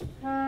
Uh,